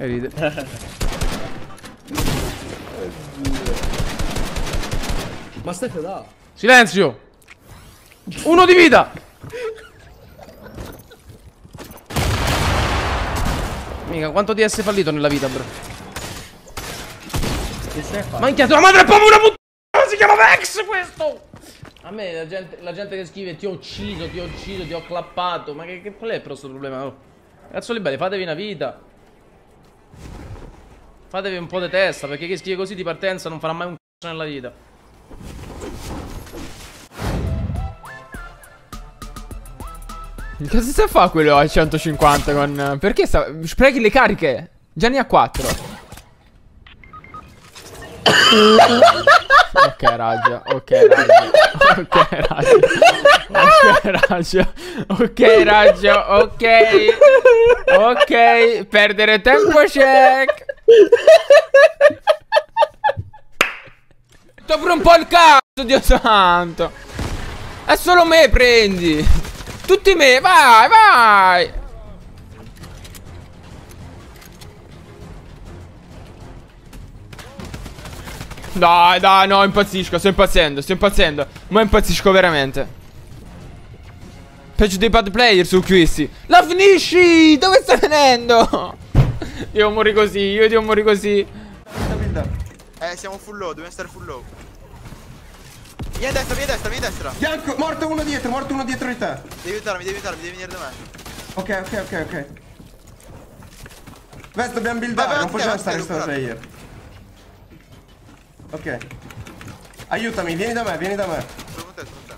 E ride. Ma stai là? Silenzio! Uno di vita! Mica, quanto DS fallito nella vita, bro? Che stai a fare? Minchia, tua madre è proprio una puttana! Si chiama Vex questo! A me la gente, la gente che scrive ti ho ucciso, ti ho ucciso, ti ho clappato. Ma che, che qual è il vostro problema? Oh? Cazzo liberi, fatevi una vita. Fatevi un po' di testa, perché chi scrive così di partenza non farà mai un cazzo nella vita. Cosa sta a fare quello a 150 con... Perché sta... Sprechi le cariche? Già ne ha 4. ok, raggio. Ok, raggio. Ok, raggio. Ok, raggio. Ok, raggio. Ok. Ok. Perdere tempo check. T'apro un po' il cazzo, Dio santo. È solo me prendi. Tutti me, vai, vai. Dai, dai, no, impazzisco, sto impazzendo, sto impazzendo. Ma impazzisco veramente. Peggio dei bad player su questi. La finisci! Dove stai venendo? Io mori così, io devo morire così. Eh, siamo full low, dobbiamo stare full low. Vieni a destra, vieni a destra, vieni a destra. Bianco, morto uno dietro, morto uno dietro di te. Devi aiutarmi, devi aiutarmi, devi venire da me. Ok, ok, ok, ok. Vest, dobbiamo Vai, buildare, vai, non ok, possiamo stare devo curare. player. Ok. Aiutami, vieni da me, vieni da me. Sono con te, sono con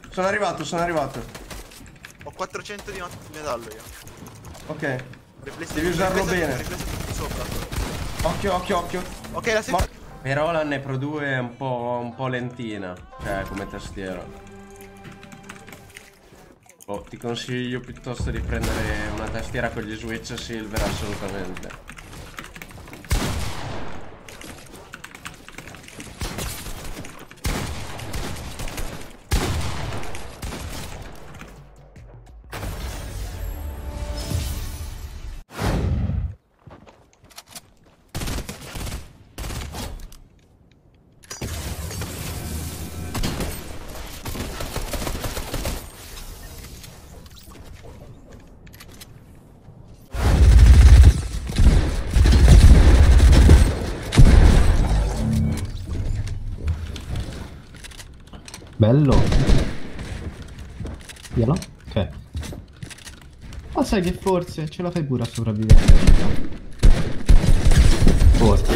te. Sono arrivato, sono arrivato. Ho 400 di metallo io. Ok. Riflessi- Devi usarlo bene. Occhio, occhio, occhio. Ok, la seconda. Però la Nepro 2 è un po', un po' lentina. Cioè, come tastiera. Oh, ti consiglio piuttosto di prendere una tastiera con gli switch silver assolutamente. Bello. Via Ok. Ma sai che forse ce la fai pure a sopravvivere. Forse.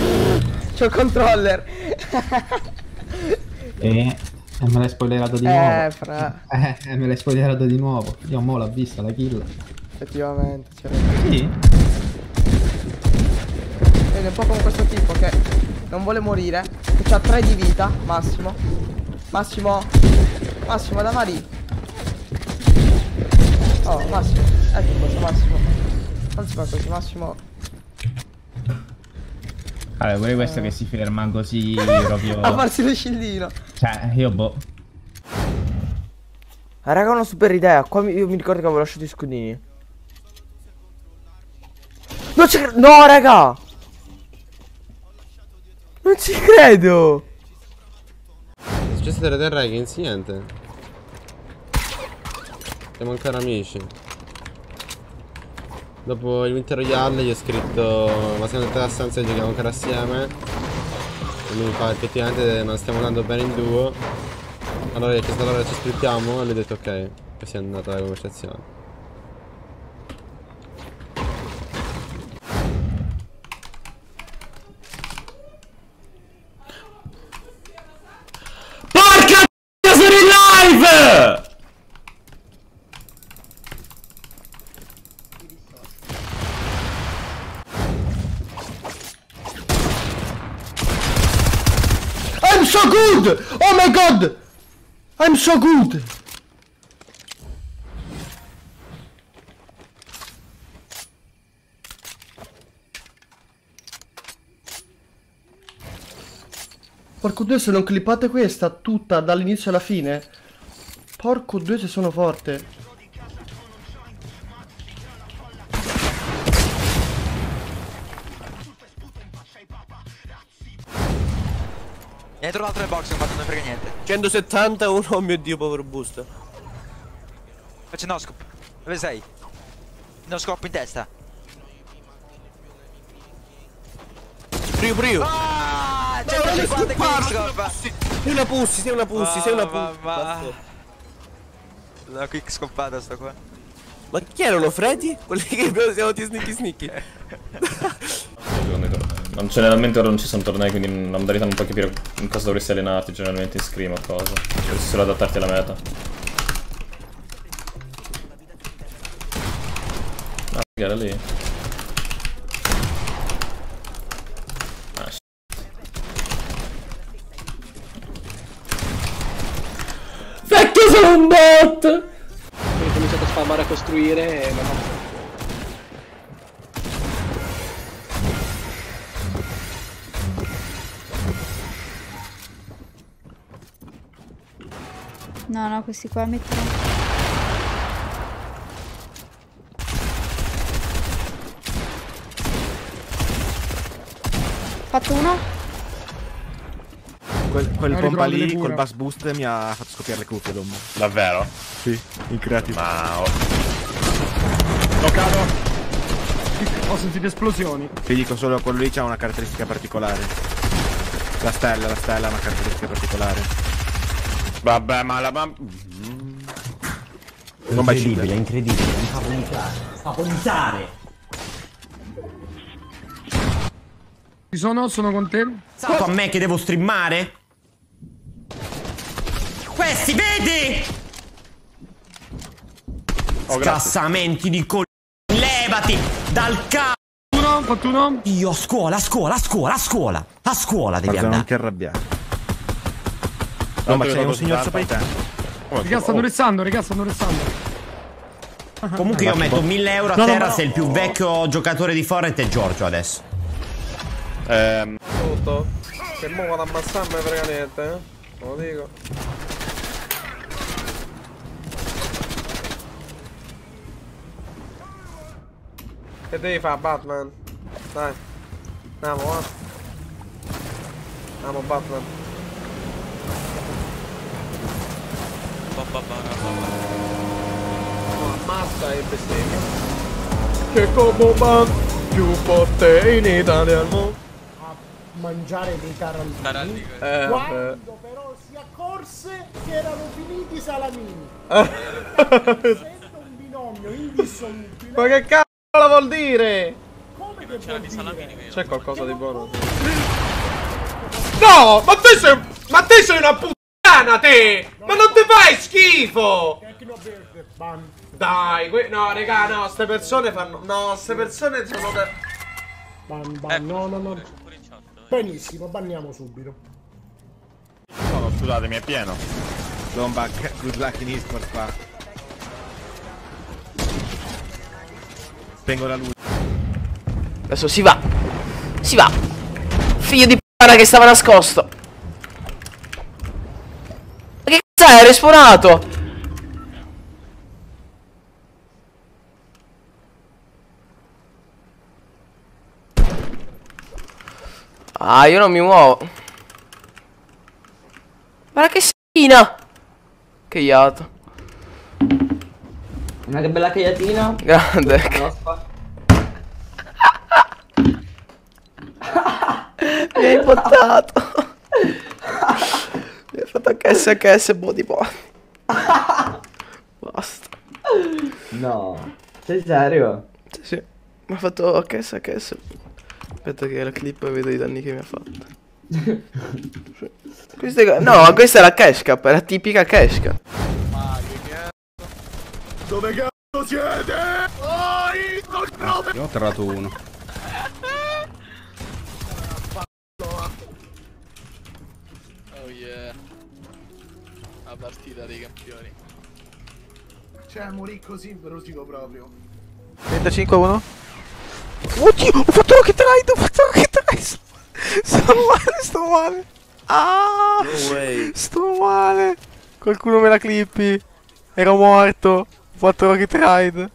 C'ho il controller. E... e me l'hai spoilerato di Eh, nuovo. fra. Eh, me l'hai spoilerato di nuovo. Io mo l'ho vista la kill. Effettivamente. Cioè, Sì? vedi un po' come questo tipo che non vuole morire. Che ha 3 di vita, massimo. Massimo. Massimo da Mari. Oh, Massimo. Ecco questo Massimo. Non si fa così, Massimo. Allora, pure questo che si ferma così proprio. A farsi lo scildino. Cioè, io boh. Ah, raga, ho una super idea. Qua mi- io mi ricordo che avevo lasciato i scudini. Non ci credo. No, raga. Non ci credo. È successo della terra che niente. Siamo ancora amici. Dopo il Winter Royale gli ho scritto ma siamo entrati a stanza e giochiamo ancora assieme. E lui mi fa effettivamente non stiamo andando bene in duo. Allora gli ho chiesto allora ci splittiamo e lui ha detto ok. Così è andata la conversazione. Porca sono in live! So good! Oh my god! I'm so good! Porco due se non clippate questa tutta dall'inizio alla fine. Porco due se sono forte. Dietro l'altro è box, non fatto non frega niente. 171, oh mio dio, povero boost. Faccio no scoop. Dove sei? No scoop in testa. Prio, prio. Ah! No, non 150 scoopare, quickscope! Sei una pussi, sei una pussi, sei una Ah, pussi. ma- Basta. La quickscopata sto qua. Ma chi erano Freddy? Quelli che abbiamo siamo di sneaky sneaky. Non generalmente ora non ci sono tornei, quindi in modalità non puoi capire in cosa dovresti allenarti, generalmente in scrim o cosa. Dovresti solo adattarti alla meta. Ah, era lì. Ah, s- Vecchio sono un bot! Ho cominciato a spamare a costruire e No, no, questi qua mettono. Fatto uno? Quel, quel delle lì col bass boost mi ha fatto scoppiare le cuffie Dom. Davvero? Sì, in creative. Ma... oh. Toccato! Ho sentito esplosioni. Ti dico solo quello lì c'ha una caratteristica particolare. La stella, la stella ha una caratteristica particolare. Vabbè, ma la... Ma... Bomba Incredibile, incredibile, mi fa vomitare. Fa vomitare! Ci sono? Sono con te? Salto a me che devo streamare? Questi, vedi? Scassamenti di col... Levati dal uno. Io a scuola, a scuola, a scuola, a scuola! A scuola devi Guarda, non andare. ti arrabbiare. No, ma c'è un signor sopra di te. Raga, stanno restando, raga, stanno restando. Comunque io metto 1000 euro a No, no, terra no. se il più vecchio giocatore di Fortnite è Giorgio adesso. Ehm... Tutto. Che mo vado a ammazzarmi frega niente, eh? Lo dico. Che devi fare Batman? Dai. Andiamo, va. Andiamo Batman. No, ammazza e bestemmia. Che combo man più forte in Italia al mondo. mangiare dei tarallini Eh, quando però si accorse che erano finiti i salamini essendo un binomio indissolubile Ma che cazzo vuol dire? come che vuol dire? C'è qualcosa di buono? No, ma te sei, ma te sei una puttana te! Ma non ti fai schifo! Dai, que- no, raga, no, ste persone fanno, no, ste persone sono da... Ban, ban. no no no benissimo banniamo subito No, scusatemi, è pieno. Bomba, good luck in esports qua. Spengo la luce. Adesso si va. Si va. Figlio di p***a che stava nascosto. Ma che cazzo è? Respawnato. Ah, io non mi muovo. Guarda che schina. Che iato. Ma che bella cagliatina. Grande. Mi hai bottato. HSHS body body. Basta. No. Sei serio? Sì, sì. Mi ha fatto HSHS. Aspetta che la clip vedo i danni che mi ha fatto. Queste no, questa è la cash cap, è la tipica cash cap. dove cazzo siete? Oh, Io ho terrato uno. Oh yeah. La partita dei campioni. cioè morì così ve lo dico proprio 35 1 Oddio, ho fatto rocket ride, ho fatto rocket ride. Sto male, sto male. Ah, sto male. Qualcuno me la clippi. Ero morto. Ho fatto rocket ride.